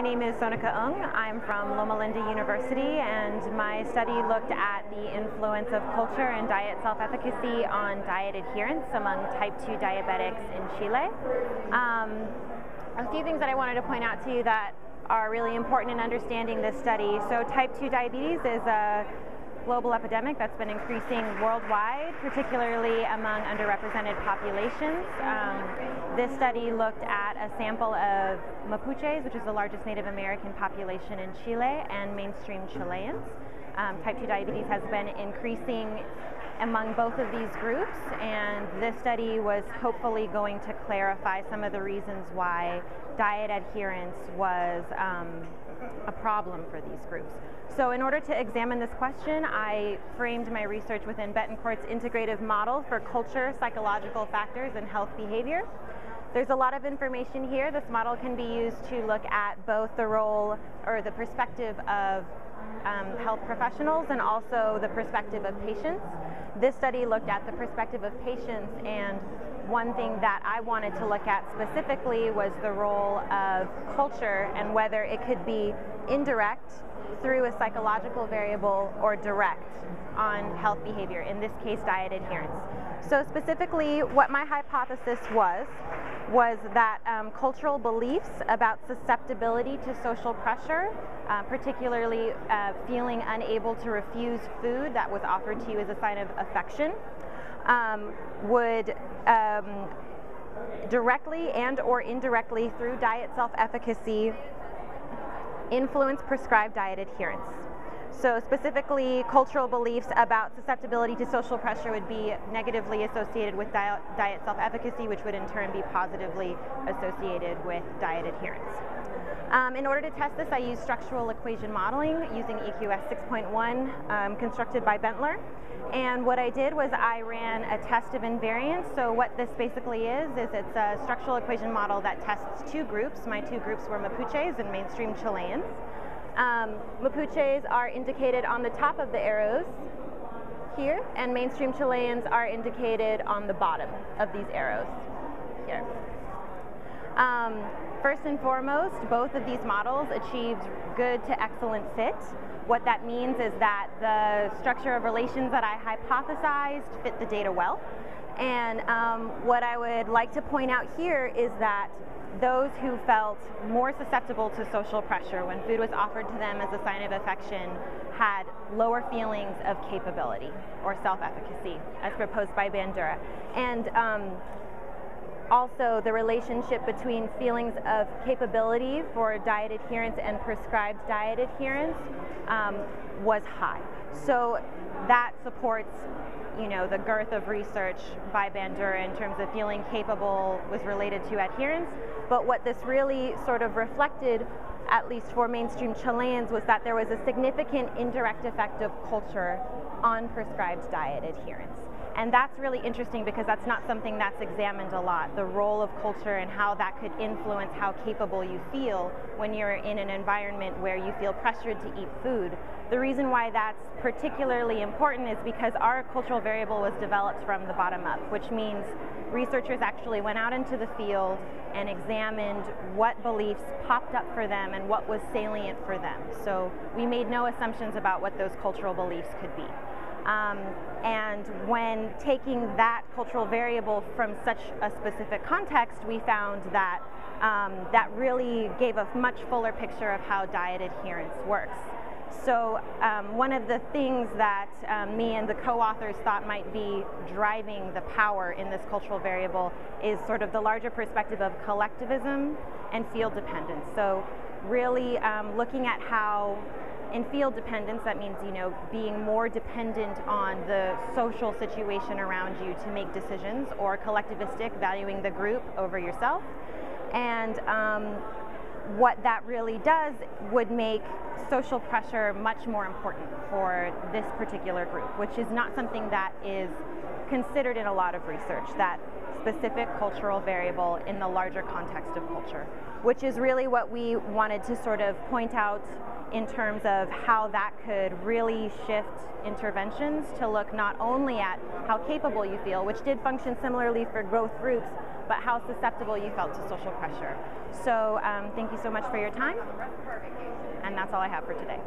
my name is Sonika Ung. I'm from Loma Linda University, and my study looked at the influence of culture and diet self-efficacy on diet adherence among type 2 diabetics in Chile. Um, a few things that I wanted to point out to you that are really important in understanding this study. So type 2 diabetes is a global epidemic that's been increasing worldwide, particularly among underrepresented populations. Um, this study looked at a sample of Mapuches, which is the largest Native American population in Chile, and mainstream Chileans. Um, type 2 diabetes has been increasing among both of these groups, and this study was hopefully going to clarify some of the reasons why diet adherence was um, a problem for these groups. So in order to examine this question, I framed my research within Betancourt's integrative model for culture, psychological factors, and health behavior. There's a lot of information here. This model can be used to look at both the role or the perspective of um, health professionals and also the perspective of patients. This study looked at the perspective of patients and one thing that I wanted to look at specifically was the role of culture and whether it could be indirect through a psychological variable or direct on health behavior, in this case diet adherence. So specifically what my hypothesis was, was that um, cultural beliefs about susceptibility to social pressure, uh, particularly uh, feeling unable to refuse food that was offered to you as a sign of affection, um, would um, directly and or indirectly through diet self-efficacy influence prescribed diet adherence. So specifically, cultural beliefs about susceptibility to social pressure would be negatively associated with diet, diet self-efficacy, which would in turn be positively associated with diet adherence. Um, in order to test this, I used structural equation modeling using EQS 6.1 um, constructed by Bentler. And what I did was I ran a test of invariance. So what this basically is, is it's a structural equation model that tests two groups. My two groups were Mapuches and mainstream Chileans. Um, Mapuches are indicated on the top of the arrows here, and mainstream Chileans are indicated on the bottom of these arrows here. Um, first and foremost, both of these models achieved good to excellent fit. What that means is that the structure of relations that I hypothesized fit the data well. And um, what I would like to point out here is that those who felt more susceptible to social pressure when food was offered to them as a sign of affection had lower feelings of capability or self-efficacy as proposed by Bandura. And um, also the relationship between feelings of capability for diet adherence and prescribed diet adherence um, was high. So that supports you know, the girth of research by Bandura in terms of feeling capable was related to adherence. But what this really sort of reflected, at least for mainstream Chileans, was that there was a significant indirect effect of culture on prescribed diet adherence. And that's really interesting because that's not something that's examined a lot, the role of culture and how that could influence how capable you feel when you're in an environment where you feel pressured to eat food. The reason why that's particularly important is because our cultural variable was developed from the bottom up, which means researchers actually went out into the field and examined what beliefs popped up for them and what was salient for them. So we made no assumptions about what those cultural beliefs could be. Um, and when taking that cultural variable from such a specific context, we found that um, that really gave a much fuller picture of how diet adherence works. So um, one of the things that um, me and the co-authors thought might be driving the power in this cultural variable is sort of the larger perspective of collectivism and field dependence. So really um, looking at how in field dependence, that means you know being more dependent on the social situation around you to make decisions, or collectivistic, valuing the group over yourself. And um, what that really does would make social pressure much more important for this particular group, which is not something that is considered in a lot of research, that specific cultural variable in the larger context of culture, which is really what we wanted to sort of point out in terms of how that could really shift interventions to look not only at how capable you feel, which did function similarly for growth groups, but how susceptible you felt to social pressure. So um, thank you so much for your time, and that's all I have for today.